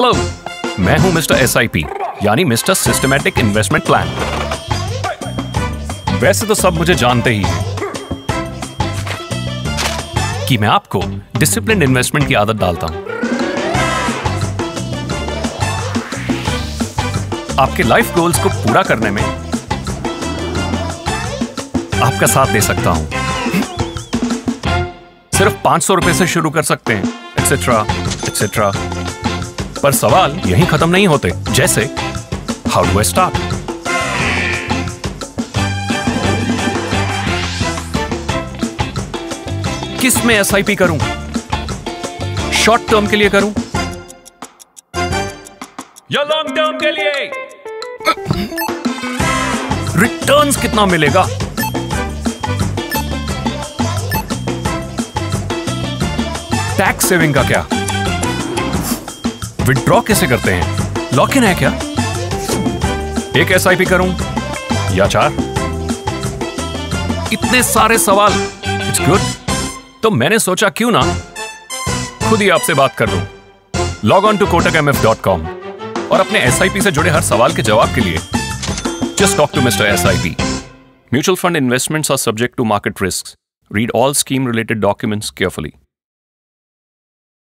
Hello मैं हूँ mister S यानी मिस्टर सिस्टमैटिक इन्वेस्टमेंट प्लान वैसे तो सब मुझे जानते ही हैं कि मैं आपको डिसिप्लिन इन्वेस्टमेंट की आदत डालता हूँ। आपके लाइफ गोल्स को पूरा करने में आपका साथ दे सकता हूँ। सिर्फ़ पाँच सौ रुपए से शुरू कर सकते हैं एक्सेट्रा एक्सेट्रा पर सवाल यहीं खत्म नहीं होते, जैसे हाउ डू आई स्टार्ट किसमें एस आई पी करूँ? शॉर्ट टर्म के लिए करूँ? या लॉन्ग टर्म के लिए? रिटर्न्स कितना मिलेगा? टैक्स सेविंग का क्या? विड्रॉ कैसे करते हैं? लॉक इन है क्या? एक एस आई पी करूँ या चार? इतने सारे सवाल। इट्स गुड तो मैंने सोचा क्यों ना खुद ही आपसे बात कर लूँ। Log on to Kotak M F dot com और अपने एस आई पी से जुड़े हर सवाल के जवाब के लिए just talk to mister S I P mutual fund investments are subject to market risk read all scheme related documents carefully